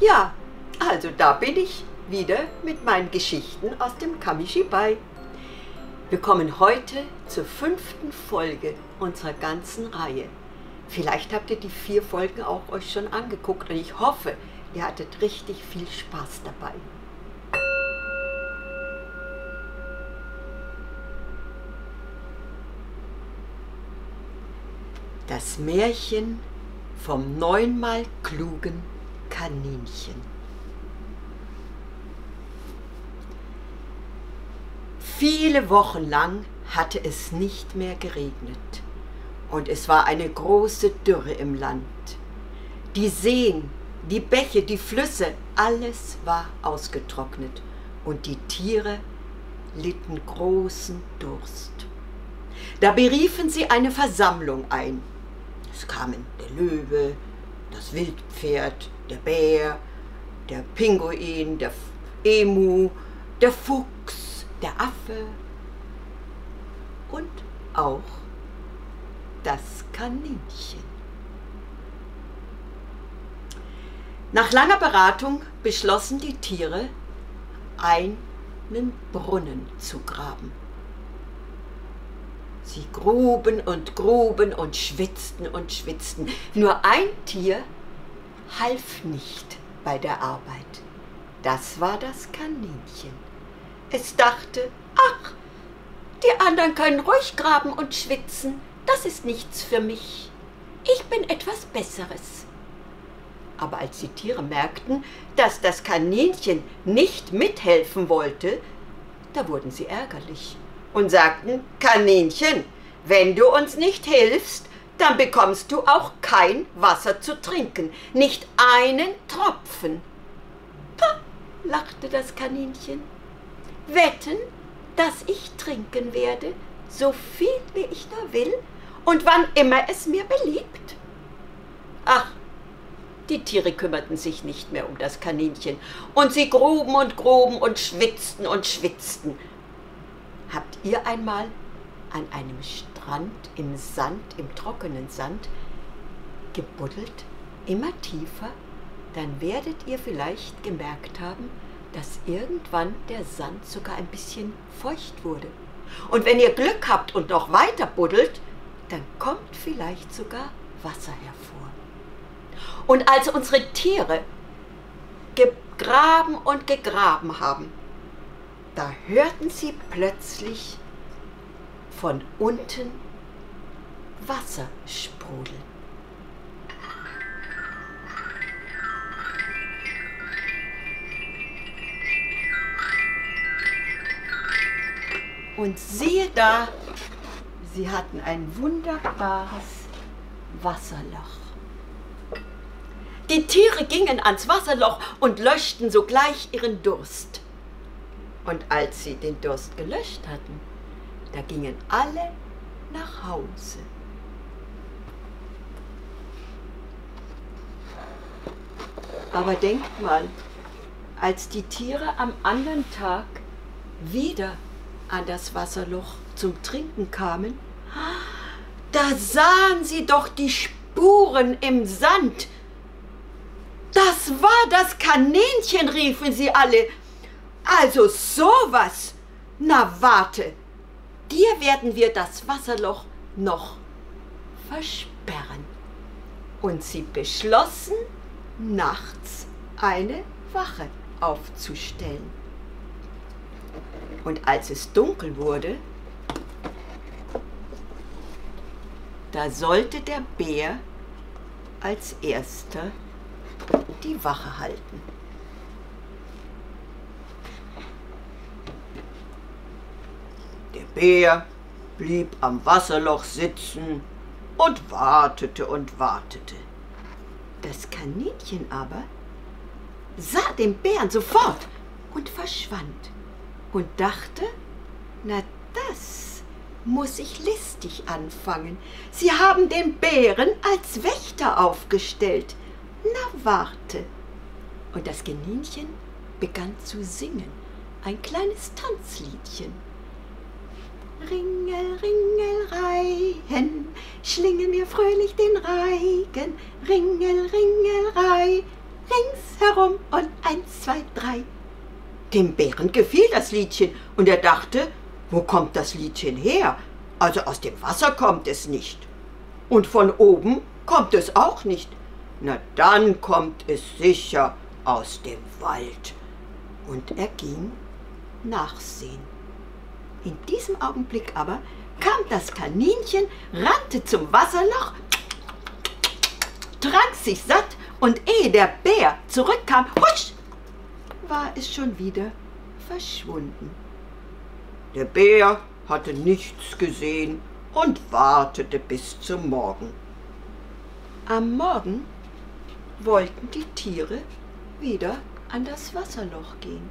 Ja, also da bin ich wieder mit meinen Geschichten aus dem Kamishibai. Wir kommen heute zur fünften Folge unserer ganzen Reihe. Vielleicht habt ihr die vier Folgen auch euch schon angeguckt und ich hoffe, ihr hattet richtig viel Spaß dabei. Das Märchen vom neunmal klugen Kaninchen. Viele Wochen lang hatte es nicht mehr geregnet und es war eine große Dürre im Land. Die Seen, die Bäche, die Flüsse, alles war ausgetrocknet und die Tiere litten großen Durst. Da beriefen sie eine Versammlung ein. Es kamen der Löwe, das Wildpferd, der Bär, der Pinguin, der Emu, der Fuchs, der Affe und auch das Kaninchen. Nach langer Beratung beschlossen die Tiere, einen Brunnen zu graben. Sie gruben und gruben und schwitzten und schwitzten. Nur ein Tier half nicht bei der Arbeit. Das war das Kaninchen. Es dachte, ach, die anderen können ruhig graben und schwitzen, das ist nichts für mich. Ich bin etwas Besseres. Aber als die Tiere merkten, dass das Kaninchen nicht mithelfen wollte, da wurden sie ärgerlich und sagten, Kaninchen, wenn du uns nicht hilfst, dann bekommst du auch kein Wasser zu trinken, nicht einen Tropfen. Pah, lachte das Kaninchen. Wetten, dass ich trinken werde, so viel wie ich nur will und wann immer es mir beliebt. Ach, die Tiere kümmerten sich nicht mehr um das Kaninchen, und sie gruben und gruben und schwitzten und schwitzten. Habt ihr einmal an einem Strand im Sand, im trockenen Sand, gebuddelt, immer tiefer, dann werdet ihr vielleicht gemerkt haben, dass irgendwann der Sand sogar ein bisschen feucht wurde. Und wenn ihr Glück habt und noch weiter buddelt, dann kommt vielleicht sogar Wasser hervor. Und als unsere Tiere gegraben und gegraben haben, da hörten sie plötzlich von unten Wasser sprudeln. Und siehe da, sie hatten ein wunderbares Wasserloch. Die Tiere gingen ans Wasserloch und löschten sogleich ihren Durst. Und als sie den Durst gelöscht hatten, da gingen alle nach Hause. Aber denkt mal, als die Tiere am anderen Tag wieder an das Wasserloch zum Trinken kamen, da sahen sie doch die Spuren im Sand. Das war das Kaninchen, riefen sie alle. Also sowas. Na warte, dir werden wir das Wasserloch noch versperren. Und sie beschlossen, nachts eine Wache aufzustellen. Und als es dunkel wurde, da sollte der Bär als erster die Wache halten. Bär blieb am Wasserloch sitzen und wartete und wartete. Das Kaninchen aber sah den Bären sofort und verschwand und dachte, na das muss ich listig anfangen. Sie haben den Bären als Wächter aufgestellt. Na warte. Und das Kaninchen begann zu singen, ein kleines Tanzliedchen. Ringel, Ringel, Reihen, schlingen wir fröhlich den Reigen. Ringel, Ringel, Rei, ringsherum herum und eins, zwei, drei. Dem Bären gefiel das Liedchen und er dachte, wo kommt das Liedchen her? Also aus dem Wasser kommt es nicht. Und von oben kommt es auch nicht. Na dann kommt es sicher aus dem Wald. Und er ging nachsehen. In diesem Augenblick aber kam das Kaninchen, rannte zum Wasserloch, trank sich satt und ehe der Bär zurückkam, husch, war es schon wieder verschwunden. Der Bär hatte nichts gesehen und wartete bis zum Morgen. Am Morgen wollten die Tiere wieder an das Wasserloch gehen.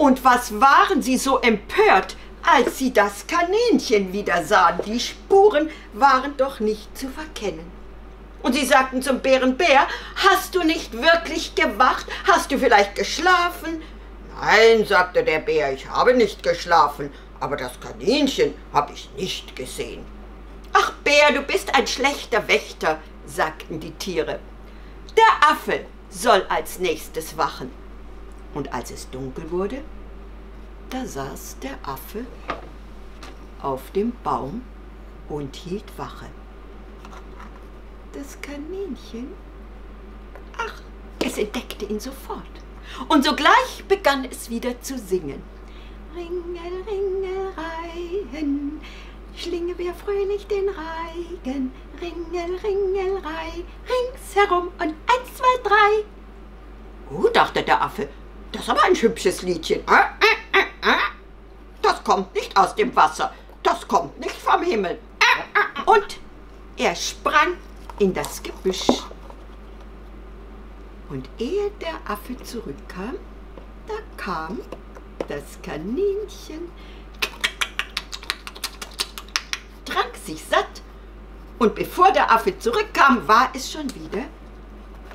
Und was waren sie so empört, als sie das Kaninchen wieder sahen? Die Spuren waren doch nicht zu verkennen. Und sie sagten zum Bärenbär, hast du nicht wirklich gewacht? Hast du vielleicht geschlafen? Nein, sagte der Bär, ich habe nicht geschlafen, aber das Kaninchen habe ich nicht gesehen. Ach, Bär, du bist ein schlechter Wächter, sagten die Tiere. Der Affe soll als nächstes wachen. Und als es dunkel wurde, da saß der Affe auf dem Baum und hielt Wache. Das Kaninchen, ach, es entdeckte ihn sofort. Und sogleich begann es wieder zu singen. Ringel, Ringel, Reihen, schlinge wir fröhlich den Reigen. Ringel, Ringel, Rei, ringsherum und eins, zwei, drei. Oh, dachte der Affe, das ist aber ein hübsches Liedchen. Äh, äh, äh. Das kommt nicht aus dem Wasser, das kommt nicht vom Himmel. Und er sprang in das Gebüsch. Und ehe der Affe zurückkam, da kam das Kaninchen, trank sich satt, und bevor der Affe zurückkam, war es schon wieder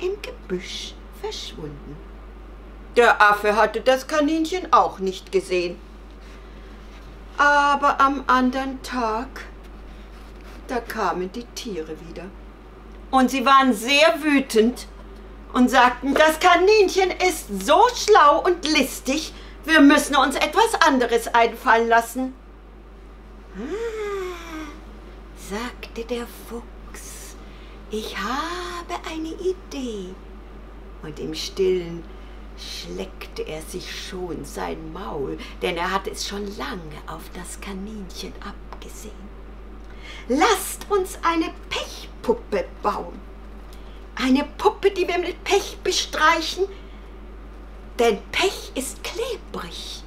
im Gebüsch verschwunden. Der Affe hatte das Kaninchen auch nicht gesehen. Aber am anderen Tag, da kamen die Tiere wieder. Und sie waren sehr wütend und sagten, das Kaninchen ist so schlau und listig, wir müssen uns etwas anderes einfallen lassen. Ah, sagte der Fuchs, ich habe eine Idee. Und im stillen schleckte er sich schon sein Maul, denn er hatte es schon lange auf das Kaninchen abgesehen. Lasst uns eine Pechpuppe bauen. Eine Puppe, die wir mit Pech bestreichen, denn Pech ist klebrig.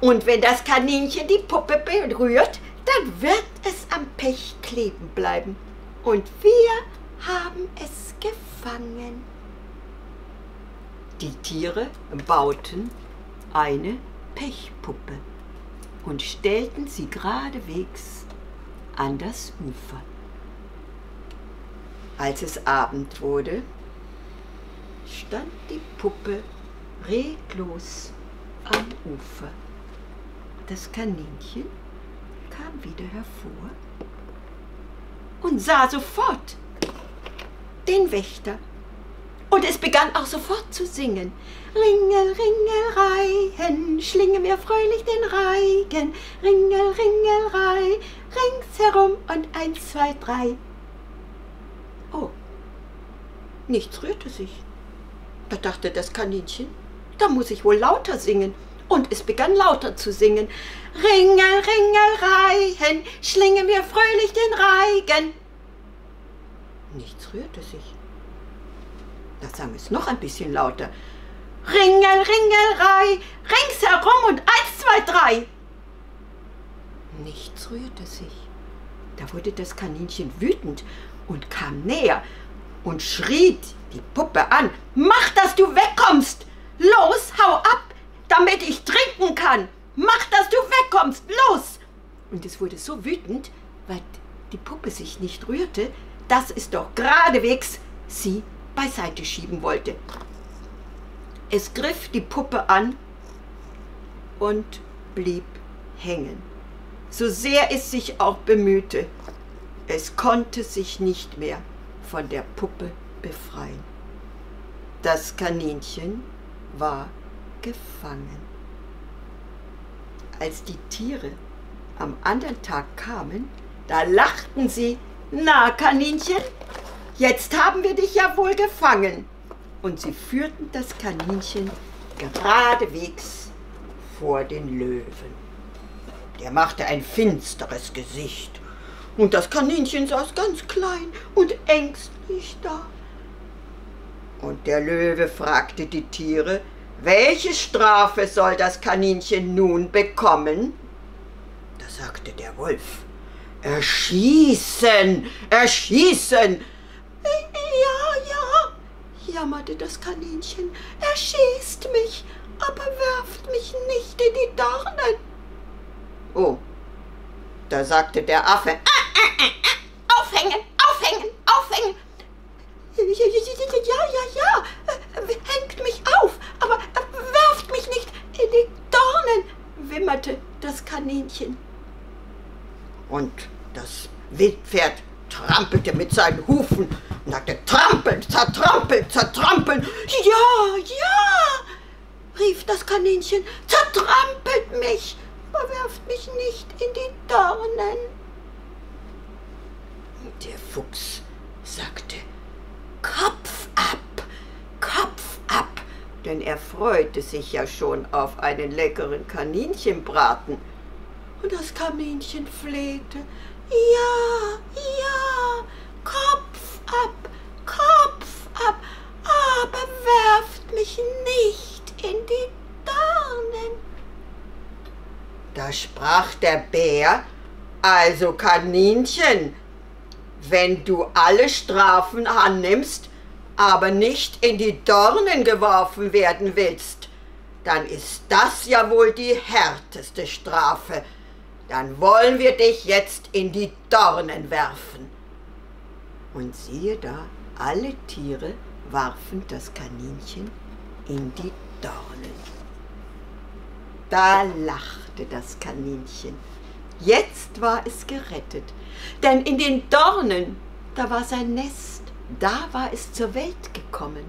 Und wenn das Kaninchen die Puppe berührt, dann wird es am Pech kleben bleiben. Und wir haben es gefangen. Die Tiere bauten eine Pechpuppe und stellten sie geradewegs an das Ufer. Als es Abend wurde, stand die Puppe reglos am Ufer. Das Kaninchen kam wieder hervor und sah sofort den Wächter und es begann auch sofort zu singen. Ringel, Ringel, Reihen, schlinge mir fröhlich den Reigen. Ringel, Ringel, Rei, ringsherum und eins, zwei, drei. Oh, nichts rührte sich. Da dachte das Kaninchen, da muss ich wohl lauter singen. Und es begann lauter zu singen. Ringel, Ringel, Reihen, schlinge mir fröhlich den Reigen. Nichts rührte sich. Da sang es noch ein bisschen lauter. Ringel, Ringelrei, ringsherum und eins, zwei, drei. Nichts rührte sich. Da wurde das Kaninchen wütend und kam näher und schrie die Puppe an. Mach, dass du wegkommst! Los, hau ab, damit ich trinken kann! Mach, dass du wegkommst! Los! Und es wurde so wütend, weil die Puppe sich nicht rührte, dass es doch geradewegs sie beiseite schieben wollte. Es griff die Puppe an und blieb hängen. So sehr es sich auch bemühte, es konnte sich nicht mehr von der Puppe befreien. Das Kaninchen war gefangen. Als die Tiere am anderen Tag kamen, da lachten sie, na Kaninchen, jetzt haben wir dich ja wohl gefangen. Und sie führten das Kaninchen geradewegs vor den Löwen. Der machte ein finsteres Gesicht und das Kaninchen saß ganz klein und ängstlich da. Und der Löwe fragte die Tiere, welche Strafe soll das Kaninchen nun bekommen? Da sagte der Wolf, Erschießen, erschießen. Ja, ja, jammerte das Kaninchen, erschießt mich, aber werft mich nicht in die Dornen. Oh, da sagte der Affe, ah, ah, ah, aufhängen, aufhängen, aufhängen. Ja, ja, ja, hängt mich auf, aber werft mich nicht in die Dornen, wimmerte das Kaninchen. Und das Wildpferd trampelte mit seinen Hufen und sagte, zertrampeln, zertrampeln. Ja, ja, rief das Kaninchen, zertrampelt mich, aber werft mich nicht in die Dornen. Der Fuchs sagte, Kopf ab, Kopf ab, denn er freute sich ja schon auf einen leckeren Kaninchenbraten. Und das Kaninchen flehte, ja, ja, Kopf ab, Kopf ab, aber werft mich nicht in die Dornen. Da sprach der Bär, also Kaninchen, wenn du alle Strafen annimmst, aber nicht in die Dornen geworfen werden willst, dann ist das ja wohl die härteste Strafe, dann wollen wir dich jetzt in die Dornen werfen. Und siehe da, alle Tiere warfen das Kaninchen in die Dornen. Da lachte das Kaninchen. Jetzt war es gerettet, denn in den Dornen, da war sein Nest, da war es zur Welt gekommen.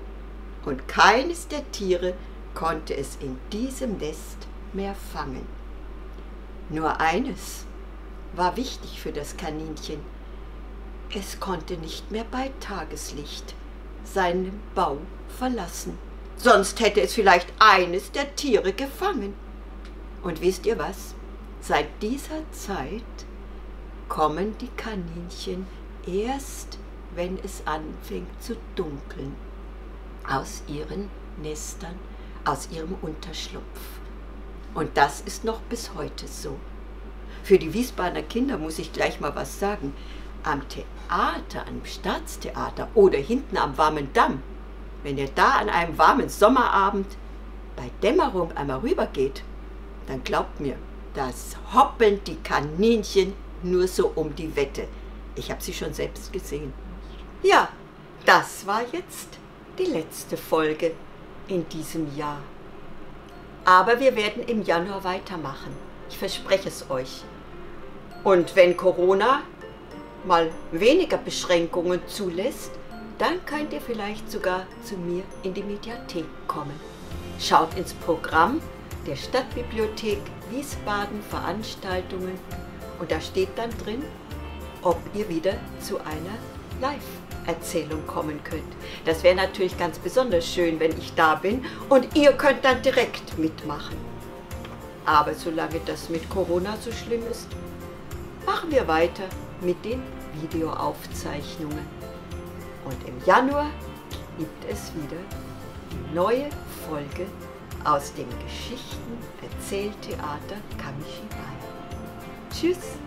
Und keines der Tiere konnte es in diesem Nest mehr fangen. Nur eines war wichtig für das Kaninchen. Es konnte nicht mehr bei Tageslicht seinen Bau verlassen. Sonst hätte es vielleicht eines der Tiere gefangen. Und wisst ihr was? Seit dieser Zeit kommen die Kaninchen erst, wenn es anfängt zu dunkeln, aus ihren Nestern, aus ihrem Unterschlupf. Und das ist noch bis heute so. Für die Wiesbadener Kinder muss ich gleich mal was sagen. Am Theater, am Staatstheater oder hinten am warmen Damm, wenn ihr da an einem warmen Sommerabend bei Dämmerung einmal rübergeht, dann glaubt mir, das hoppeln die Kaninchen nur so um die Wette. Ich habe sie schon selbst gesehen. Ja, das war jetzt die letzte Folge in diesem Jahr. Aber wir werden im Januar weitermachen. Ich verspreche es euch. Und wenn Corona mal weniger Beschränkungen zulässt, dann könnt ihr vielleicht sogar zu mir in die Mediathek kommen. Schaut ins Programm der Stadtbibliothek Wiesbaden Veranstaltungen und da steht dann drin, ob ihr wieder zu einer Live Erzählung kommen könnt. Das wäre natürlich ganz besonders schön, wenn ich da bin und ihr könnt dann direkt mitmachen. Aber solange das mit Corona so schlimm ist, machen wir weiter mit den Videoaufzeichnungen. Und im Januar gibt es wieder die neue Folge aus dem Geschichten Erzähltheater Kamishibai. Tschüss!